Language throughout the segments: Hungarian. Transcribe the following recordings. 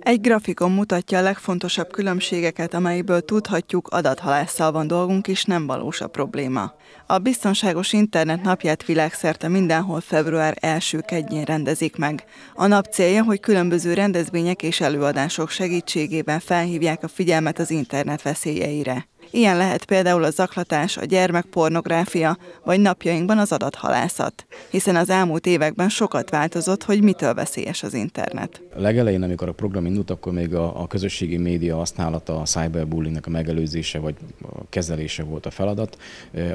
Egy grafikon mutatja a legfontosabb különbségeket, amelyből tudhatjuk, adathalásszal van dolgunk, és nem valós a probléma. A Biztonságos Internet napját világszerte mindenhol február első kedjén rendezik meg. A nap célja, hogy különböző rendezvények és előadások segítségében felhívják a figyelmet az internet veszélyeire. Ilyen lehet például a zaklatás, a gyermekpornográfia, vagy napjainkban az adathalászat, hiszen az elmúlt években sokat változott, hogy mitől veszélyes az internet. A legelején, amikor a program indult, akkor még a, a közösségi média használata, a cyberbullyingnek a megelőzése vagy kezelése volt a feladat.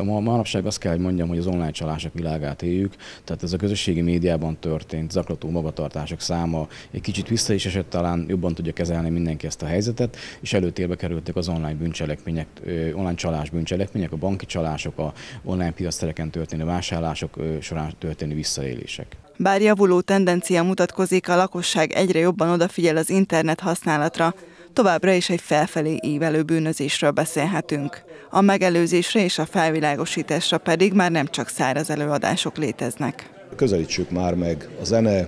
Ma manapság azt kell, hogy mondjam, hogy az online csalások világát éljük, tehát ez a közösségi médiában történt zaklató magatartások száma egy kicsit vissza is esett, talán jobban tudja kezelni mindenki ezt a helyzetet, és előtérbe kerültek az online bűncselekmények, online csalás bűncselekmények, a banki csalások, a online piasztereken történő vásárlások során történő visszaélések. Bár javuló tendencia mutatkozik, a lakosság egyre jobban odafigyel az internet használatra, továbbra is egy felfelé ívelő bűnözésről beszélhetünk. A megelőzésre és a felvilágosításra pedig már nem csak száraz előadások léteznek. Közelítsük már meg a zene,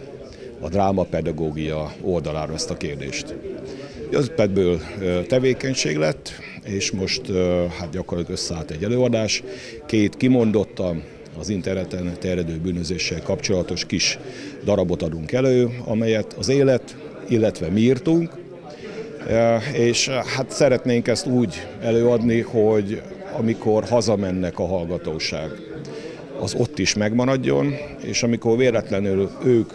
a drámapedagógia oldalára ezt a kérdést. Az pedből tevékenység lett, és most hát gyakorlatilag összeállt egy előadás. Két kimondottan az interneten terjedő bűnözéssel kapcsolatos kis darabot adunk elő, amelyet az élet, illetve mi írtunk, és hát szeretnénk ezt úgy előadni, hogy amikor hazamennek a hallgatóság, az ott is megmaradjon, és amikor véletlenül ők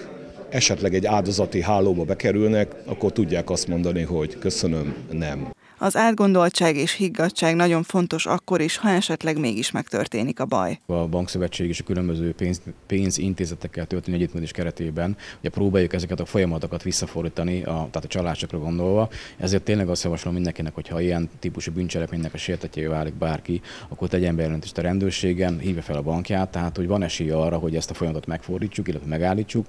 esetleg egy áldozati hálóba bekerülnek, akkor tudják azt mondani, hogy köszönöm, nem. Az átgondoltság és higgadság nagyon fontos akkor is, ha esetleg mégis megtörténik a baj. A bankszövetség és a különböző pénz, pénzintézetekkel történő együttműködés keretében ugye próbáljuk ezeket a folyamatokat visszafordítani, a, tehát a csalásokra gondolva. Ezért tényleg azt javaslom mindenkinek, hogy ha ilyen típusú bűncselekménynek a sértetjévé válik bárki, akkor tegyen bejelentést a rendőrségen, hívja fel a bankját, tehát hogy van esély arra, hogy ezt a folyamatot megfordítsuk, illetve megállítsuk.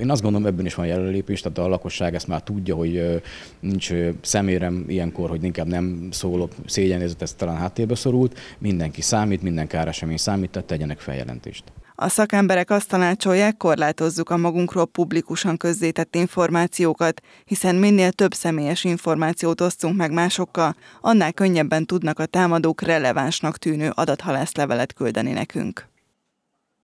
Én azt gondolom, ebben is van jelenlépés, tehát a lakosság ezt már tudja, hogy nincs szemérem ilyen ilyenkor, hogy inkább nem szólok, szégyenézet, ez talán háttérbe szorult, mindenki számít, minden káresemény számít, tehát tegyenek feljelentést. A szakemberek azt tanácsolják, korlátozzuk a magunkról publikusan közzétett információkat, hiszen minél több személyes információt osztunk meg másokkal, annál könnyebben tudnak a támadók relevánsnak tűnő adathalászlevelet küldeni nekünk.